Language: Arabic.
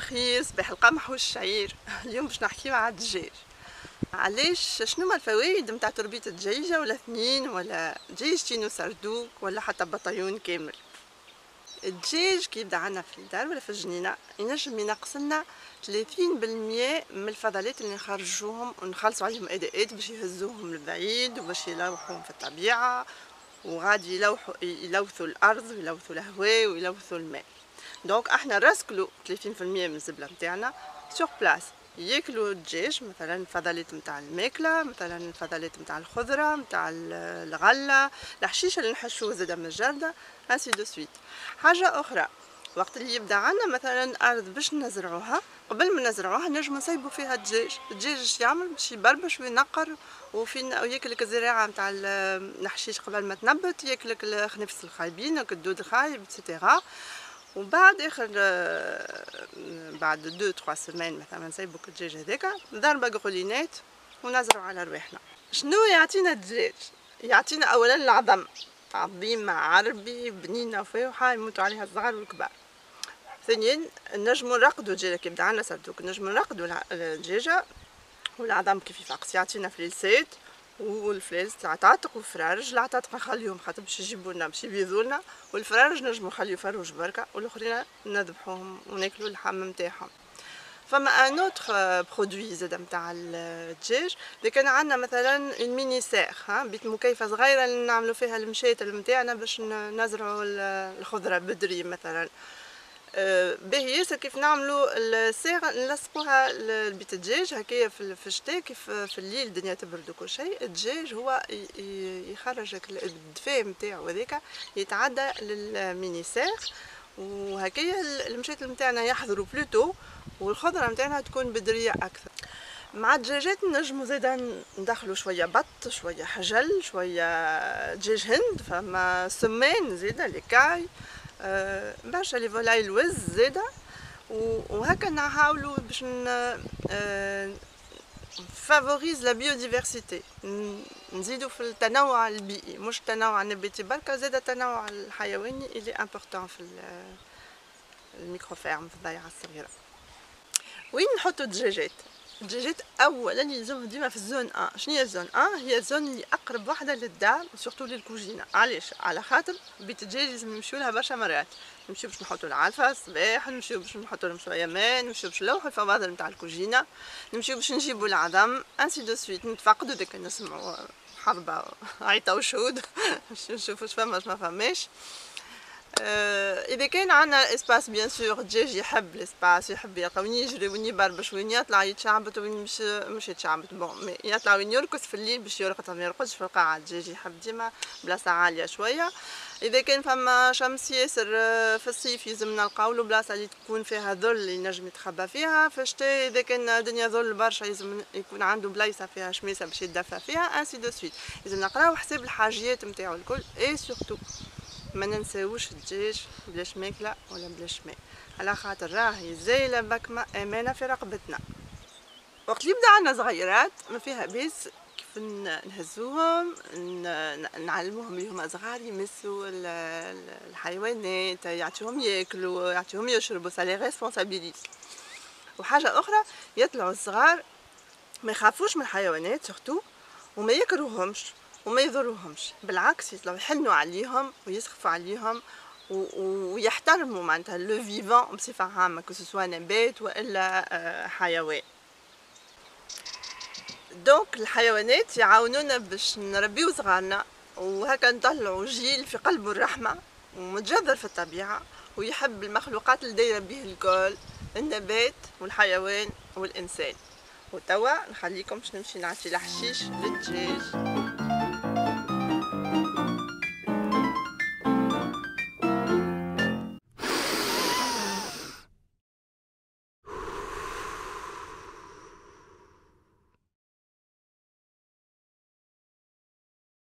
الخير صباح القمح والشعير اليوم باش نحكيو على الدجاج علاش؟ شنو الفوائد نتاع تربية الدجاجة ولا اثنين ولا دجاجتين وسردوك ولا حتى بطيون كامل؟ الدجاج كي يبدا عندنا في الدار ولا في الجنينة؟ ينجم ينقص لنا 30% من الفضلات اللي نخرجوهم ونخلصوا عليهم أداءات باش يهزوهم لبعيد وباش يلوحوهم في الطبيعة وغادي يلوحوا يلوثوا الأرض ويلوثوا الهواء ويلوثوا الماء. donc إحنا نرسكلو 30% من الزبلة نتاعنا sur place ياكلوا الدجاج مثلا الفضلات نتاع الماكلة مثلا الفضلات نتاع الخضرة نتاع الغلة الحشيشه اللي نحشوه زاده من الجردة ainsi de suite حاجة أخرى وقت اللي يبدأ عندنا مثلا أرض باش نزرعوها قبل ما نزرعوها نجم نصيبوا فيها الدجاج. الدجاج اش يعمل؟ باش يبربش وينقر وفين ياكلك الزريعة نتاع الحشيش قبل ما تنبت ياكلك الخنفس الخايبين الدود الخايب et cetera وبعد آخر بعد deux trois semaines مثلا نسيبوك الدجاج هذاك ضربه قغولينات ونزرعو على رواحنا. شنو يعطينا الدجاج؟ يعطينا اولا العظم عظيم عربي بنينة وفاوحه يموتوا عليها الصغار والكبار. ثانيا نجمو نرقدو الدجاجة كي يبدا عندنا سردوك نجمو نرقدو الدجاجة والعظم كيف يفقس. يعطينا فليسات والفلاس العطاطق والفرارج العطاطق نخليهم خاطر باش يجيبوا لنا باش يبيضوا لنا. والفرارج نجمو نخليو فروج بركة والأخرين نذبحوهم وناكلوا اللحم نتاعهم. فما un autre produit زاد نتاع الدجاج اللي كان عندنا مثلا ال mini serre ها بيت مكيفة صغيرة اللي نعملوا فيها المشاتل نتاعنا باش نزرعوا الخضرة بدري مثلا. باهي ياسر كيف نعملوا ال serre نلصقوها البيت الدجاج هكايا في الشتاء كيف في الليل الدنيا تبرد وكل شيء الدجاج هو يخرج الدفاء نتاعو هذاك يتعدى لل mini serre وهكايا المشاتل نتاعنا يحضروا plus tôt والخضرة نتاعنا تكون بدرية أكثر. مع الدجاجات نجمو زادا ندخلو شوية بط شوية حجل شوية دجاج هند فما سمان زادا les cailles. برشا les volailles الوز زادا وهكا نحاولوا باش favoriser la biodiversité نزيدو في التنوع البيئي مش التنوع النباتي بركة زاد التنوع الحيواني اللي important في ال micro ferme في الضيعة الصغيرة وين نحطو الدجاجات الدجاجات اولا يلزم ديما في ال zone 1 شنو هي ال zone 1 هي ال zone اللي أقرب وحدة للدار و surtout للكوجينة. علاش؟ على خاطر بيت الدجاج لازم نمشيو لها برشا مرات. نمشيو باش نحطو العلفة الصباح نمشيو باش نحطو لهم شوية ماء نمشيو باش نلوحو الفواضل نتاع الكوجينة. نمشيو باش نجيبو العظم انسي دو سويت نتفقدو ديك نسمعو حربة عيطة وشهود. نشوفو فما ما فماش إذا كان عندنا espace bien sûr الدجاج يحب ال espace يحب يطلع وين يجري وين يبربش وين يطلع يتشعبط وين مش مش يتشعبط. bon يطلع وين يرقص في الليل باش يرقص ما يرقصش في القاعة. الدجاج يحب ديما بلاصة عالية شوية. إذا كان فما شمس ياسر آه، في الصيف يلزمنا نلقاو له بلاصة اللي تكون فيها ظل ينجم يتخبى فيها. في الشتاء إذا كان الدنيا ظل برشا يلزم يكون عنده بلايصة فيها شميسة باش يدفى فيها ainsi de suite لازم نقراو حساب الحاجيات نتاعو الكل et surtout ما ننساوش الدجاج بلاش ماكله ولا بلاش ماء. على خاطر راهي زي البكمه أمانة في رقبتنا. وقت اللي يبدا عندنا صغيرات ما فيها بيس كيف نهزوهم نعلموهم اللي هما صغار يمسوا الحيوانات يعطيهم ياكلوا يعطيهم يشربوا. ça les responsabilise وحاجة أخرى يطلعوا الصغار ما يخافوش من الحيوانات surtout وما يكرهوهمش وما يضرهمش بالعكس يطلعوا يحنوا عليهم ويسخفوا عليهم ويحترموا معناتها le vivant بصفة عامة كو نبات وإلا آه، حيوان. donc الحيوانات يعاونونا باش نربيو صغارنا وهكا نطلعوا جيل في قلبه الرحمة ومتجذر في الطبيعة ويحب المخلوقات اللي دايره به الكل النبات والحيوان والإنسان. وتوا نخليكم باش نمشي نعطي الحشيش للدجاج.